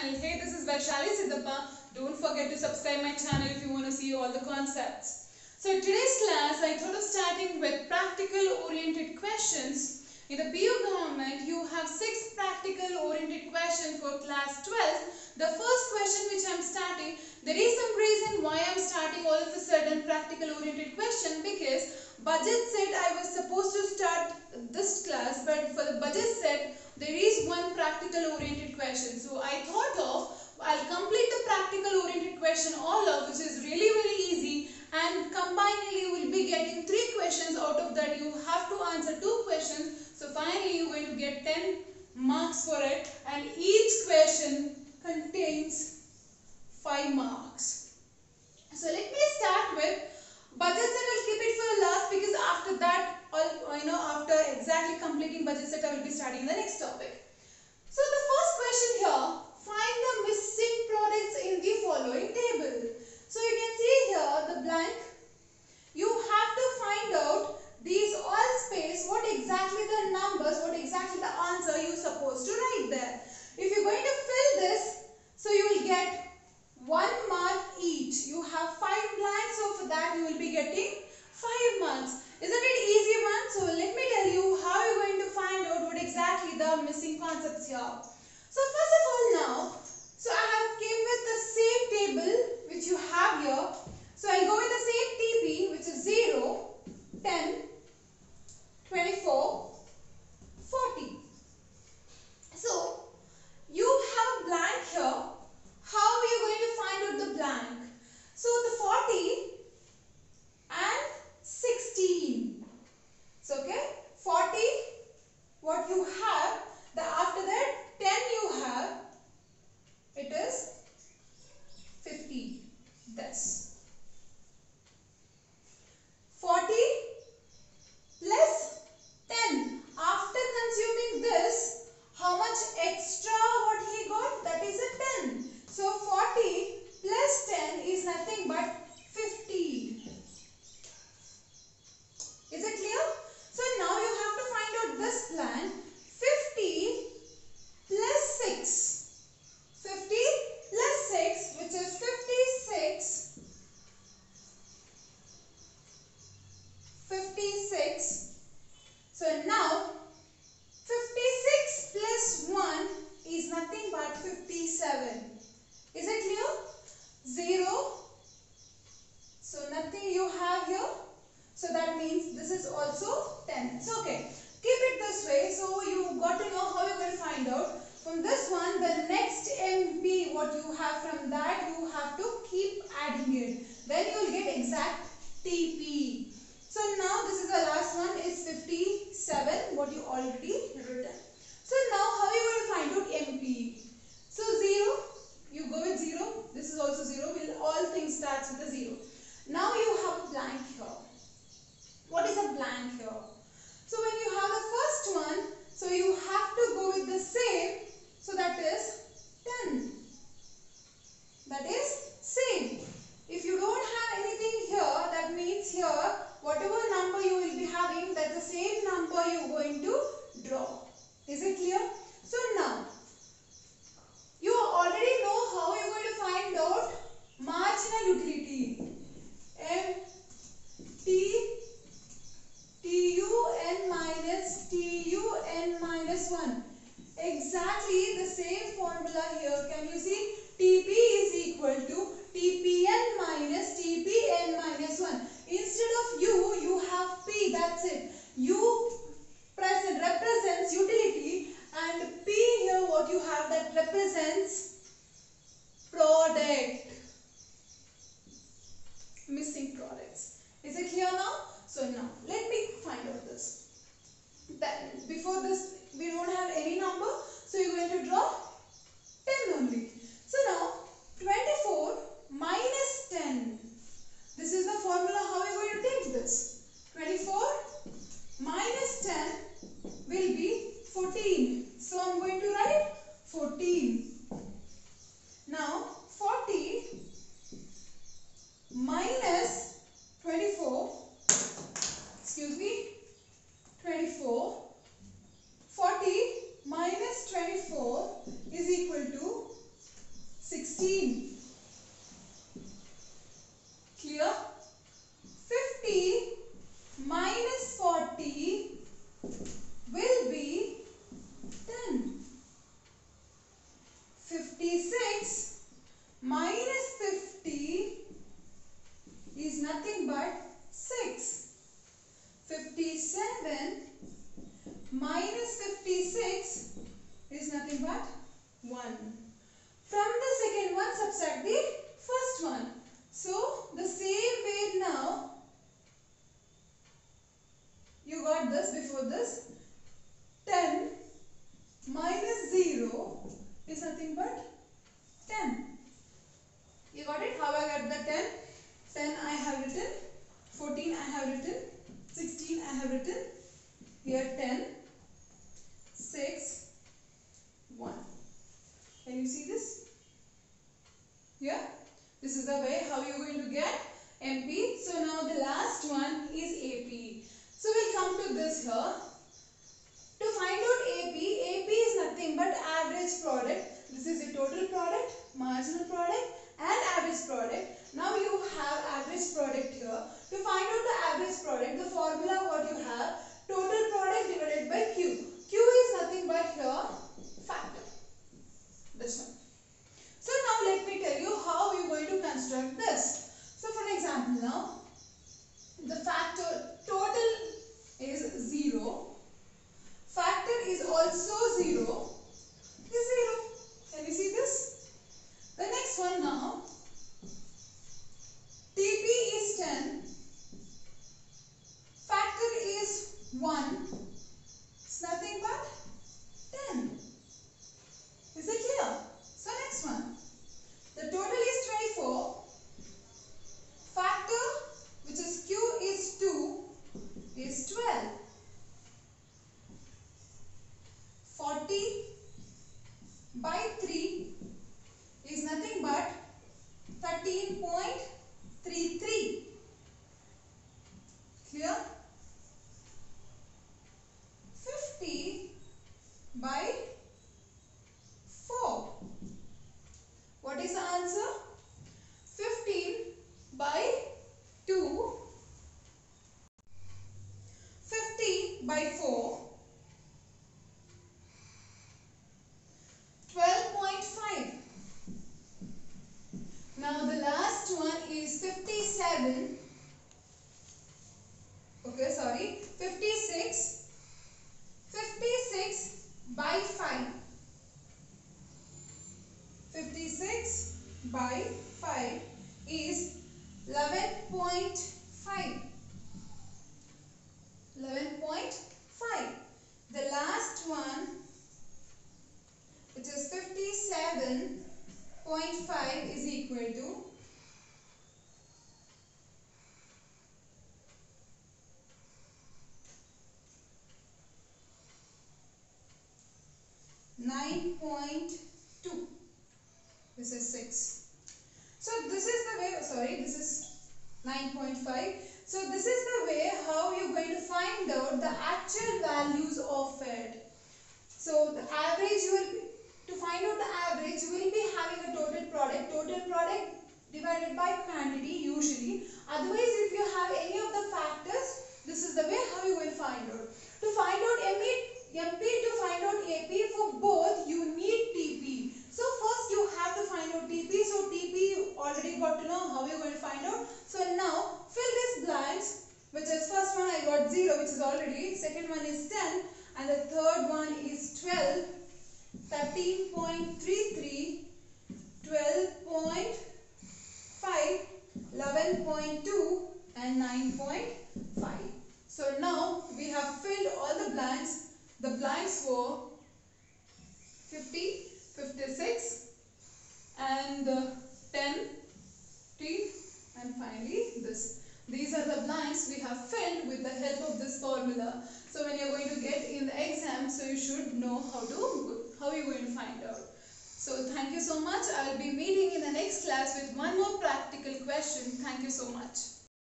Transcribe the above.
channel. Hey, this is Vaishali Siddhappa. Don't forget to subscribe my channel if you want to see all the concepts. So today's class, I thought of starting with practical oriented questions. In the PU government, you have six practical oriented questions for class 12. The first question which I'm starting, there is some reason why I'm starting all of a sudden practical oriented question because budget set I was supposed to start this class but for the budget set there is one practical oriented question. So I thought of, I'll complete the practical oriented question all of which is really very easy and combinedly you will be getting three questions out of that. You have to answer two questions. So finally you will get 10 marks for it and each question contains 5 marks. So let me start with budgets and I'll keep it for the last because after that, all, you know, exactly completing budget set I will be studying the next topic. I'll go with TP Exactly the same formula here. Can you see? TP is equal to TPN minus TPN minus 1. Instead of U, you have P. That's it. U present represents utility and P here what you have that represents 24. 40 minus 24 is equal to 16. Written, here 10, 6, 1. Can you see this? Here, this is the way how you are going to get MP. So now the last one is AP. So we'll come to this here. 56 by 5 is 11.5. 11.5. The last one which is 57.5 is equal to Nine point two. This is six. So this is the way. Sorry, this is nine point five. So this is the way how you're going to find out the actual values of it. So the average you will be to find out the average you will be having a total product total product divided by quantity usually otherwise if you have any of the factors this is the way how you will find out. To find out MP, MP to find out AP for both you need TP. So first you have to find out TP. So TP you already got to know how going to find out. So now fill these blanks which is first one I got 0 which is already second one is 10 and the third one is 12 13.33 12.5 11.2 and 9.5 so now we have filled all the blanks. The blanks were 50 56 and uh, 10 3 and finally this. These are the blanks we have filled with the help of this formula. So when you're going to get in the exam so you should know how to how you're going to find out. So thank you so much. I'll be meeting in the next class with one more practical question. Thank you so much